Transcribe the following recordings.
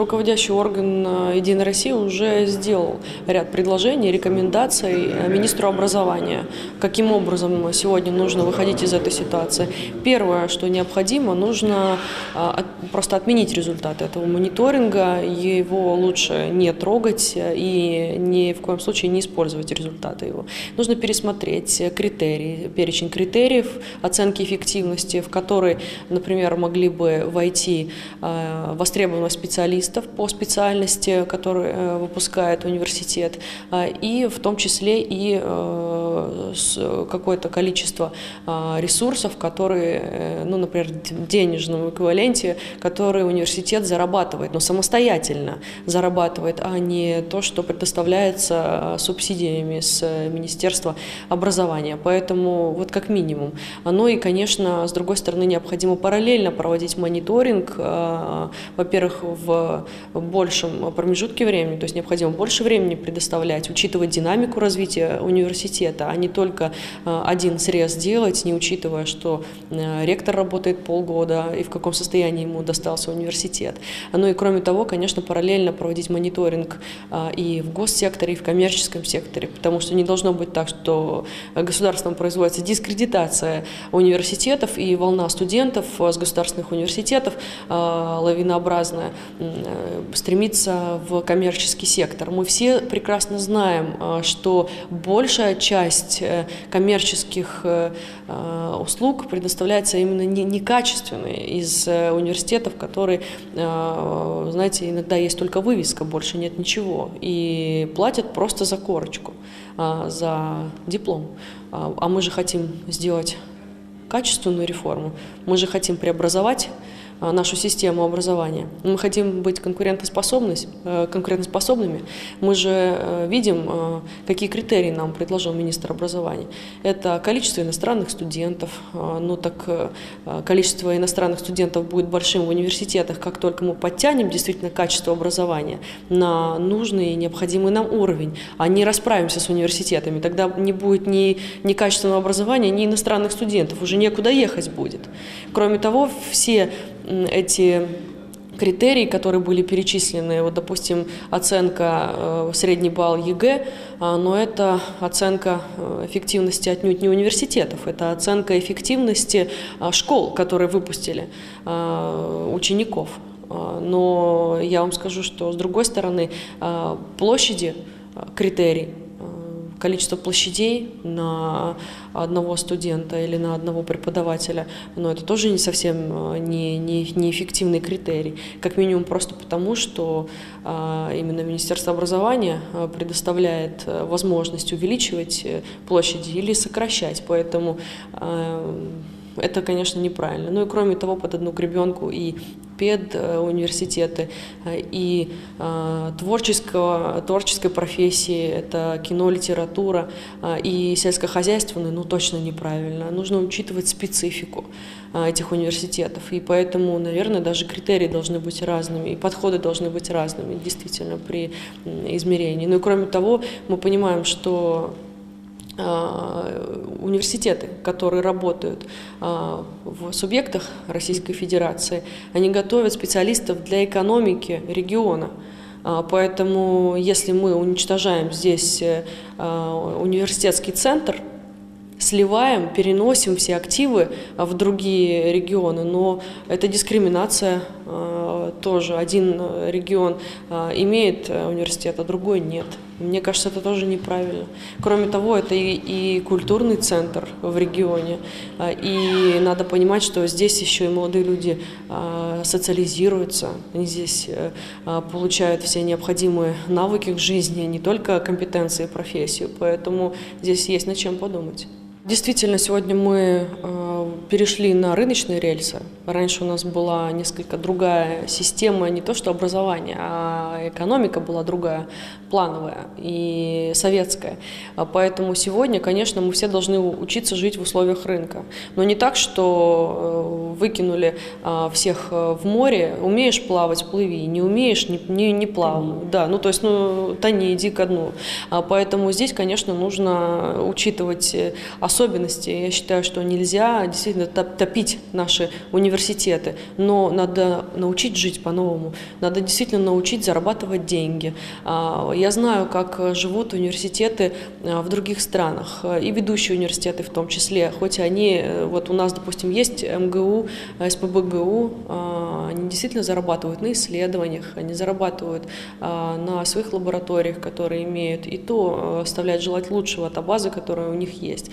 Руководящий орган э, «Единой России» уже сделал ряд предложений, рекомендаций э, министру образования, каким образом сегодня нужно выходить из этой ситуации. Первое, что необходимо, нужно э, просто отменить результаты этого мониторинга, его лучше не трогать и ни в коем случае не использовать результаты его. Нужно пересмотреть критерии, перечень критериев оценки эффективности, в который, например, могли бы войти востребованность специалистов, специалистов по специальности, которые э, выпускает университет, а, и в том числе и э, какое-то количество а, ресурсов, которые, э, ну, например, в денежном эквиваленте, которые университет зарабатывает, но самостоятельно зарабатывает, а не то, что предоставляется а, субсидиями с Министерства образования. Поэтому вот как минимум. Ну и, конечно, с другой стороны, необходимо параллельно проводить мониторинг, во-первых, в большем промежутке времени, то есть необходимо больше времени предоставлять, учитывать динамику развития университета, а не только э, один срез делать, не учитывая, что э, ректор работает полгода и в каком состоянии ему достался университет. Ну и кроме того, конечно, параллельно проводить мониторинг э, и в госсекторе, и в коммерческом секторе, потому что не должно быть так, что государством производится дискредитация университетов и волна студентов с государственных университетов лавинообразная Э, стремиться в коммерческий сектор. Мы все прекрасно знаем, что большая часть э, коммерческих услуг предоставляется именно некачественные из университетов, которые, знаете, иногда есть только вывеска, больше нет ничего, и платят просто за корочку, за диплом. А мы же хотим сделать качественную реформу, мы же хотим преобразовать Э, нашу систему образования. Мы хотим быть э, конкурентоспособными. Мы же э, видим, какие критерии нам предложил министр образования. Это количество иностранных студентов. Ну так количество иностранных студентов будет большим в университетах, как только мы подтянем действительно качество образования на нужный и необходимый нам уровень, а не расправимся с университетами. Тогда не будет ни, ни качественного образования, ни иностранных студентов. Уже некуда ехать будет. Кроме того, все эти критерии, которые были перечислены, вот, допустим, оценка э, средний балл ЕГЭ, э, но это оценка э, эффективности отнюдь не университетов, это оценка эффективности э, школ, которые выпустили э, учеников. Но я вам скажу, что с другой стороны, площади критерий количество площадей на одного студента или на одного преподавателя, но это тоже не совсем э, не, не, неэффективный критерий. Как минимум просто потому, что а, именно Министерство образования э, предоставляет э, возможность увеличивать площади или сокращать. Поэтому это, конечно, неправильно. Ну и кроме того, под одну гребенку и педуниверситеты, и э, творческого, творческой профессии, это кино, литература, э, и сельскохозяйственные, ну точно неправильно. Нужно учитывать специфику э, этих университетов, и поэтому, наверное, даже критерии должны быть разными, и подходы должны быть разными, действительно, при измерении. Ну и кроме того, мы понимаем, что Э, университеты, которые работают э, в субъектах Российской Федерации, они готовят специалистов для экономики региона. Э, поэтому если мы уничтожаем здесь университетский центр, сливаем, переносим все активы в другие регионы, но это дискриминация тоже. Один регион имеет университет, а другой нет. Мне кажется, это тоже неправильно. Кроме того, это и, и культурный центр в регионе. А, и надо понимать, что здесь еще и молодые люди а, социализируются. Они здесь э, а, получают все необходимые навыки к жизни, не только компетенции и профессию. Поэтому здесь есть над чем подумать. Действительно, сегодня мы перешли на рыночные рельсы. Раньше у нас была несколько другая система, не то что образование, а экономика была другая, плановая и советская. А поэтому сегодня, конечно, мы все должны учиться жить в условиях рынка. Но не так, что э, выкинули э, всех в море, умеешь плавать, плыви, не умеешь, не, не, не плавай. Да, ну то есть, ну, тони, иди ко дну. А поэтому здесь, конечно, нужно учитывать особенности. Я считаю, что нельзя действительно действительно топить наши университеты, но надо научить жить по-новому, надо действительно научить зарабатывать деньги. А, я знаю, как живут университеты в других странах, и ведущие университеты в том числе, хоть они, вот у нас, допустим, есть МГУ, СПБГУ, они действительно зарабатывают на исследованиях, они зарабатывают на своих лабораториях, которые имеют, и то оставляет желать лучшего от базы, которая у них есть.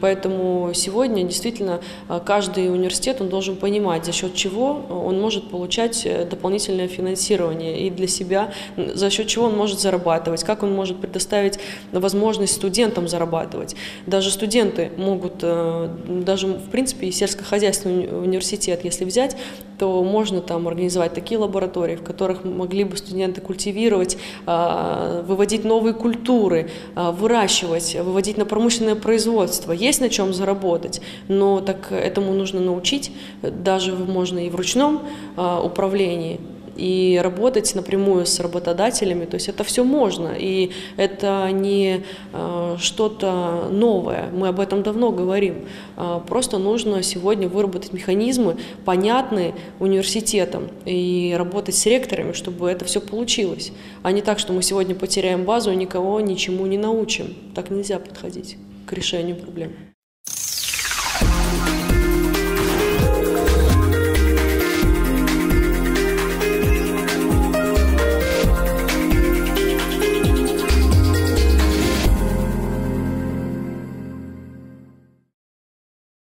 Поэтому сегодня действительно э, каждый университет он должен понимать, за счет чего он может получать э, дополнительное финансирование и для себя, за счет чего он может зарабатывать, как он может предоставить возможность студентам зарабатывать. Даже студенты могут, э, даже в принципе и сельскохозяйственный университет, если взять, то можно там организовать такие лаборатории, в которых могли бы студенты культивировать, выводить новые культуры, выращивать, выводить на промышленное производство. Есть на чем заработать, но так этому нужно научить, даже можно и в ручном а, управлении и работать напрямую с работодателями. То есть это все можно, и это не э, что-то новое. Мы об этом давно говорим. Э, просто нужно сегодня выработать механизмы, понятные университетам, и работать с ректорами, чтобы это все получилось. А не так, что мы сегодня потеряем базу и никого ничему не научим. Так нельзя подходить к решению проблем.